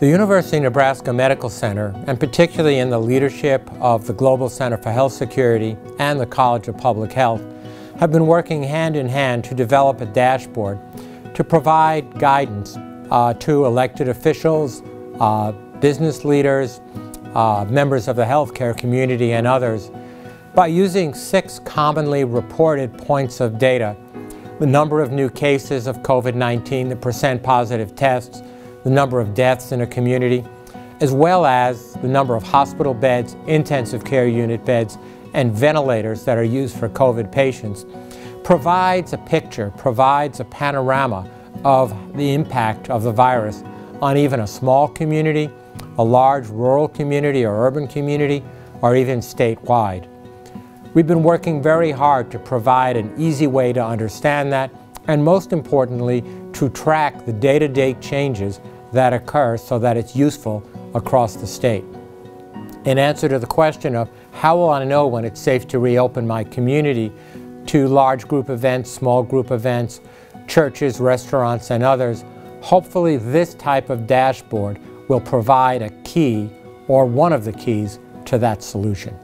The University of Nebraska Medical Center, and particularly in the leadership of the Global Center for Health Security and the College of Public Health, have been working hand in hand to develop a dashboard to provide guidance uh, to elected officials, uh, business leaders, uh, members of the healthcare community, and others by using six commonly reported points of data. The number of new cases of COVID 19, the percent positive tests, the number of deaths in a community, as well as the number of hospital beds, intensive care unit beds, and ventilators that are used for COVID patients, provides a picture, provides a panorama of the impact of the virus on even a small community, a large rural community or urban community, or even statewide. We've been working very hard to provide an easy way to understand that, and most importantly, to track the day-to-day -day changes that occur so that it's useful across the state. In answer to the question of how will I know when it's safe to reopen my community to large group events, small group events, churches, restaurants, and others, hopefully this type of dashboard will provide a key or one of the keys to that solution.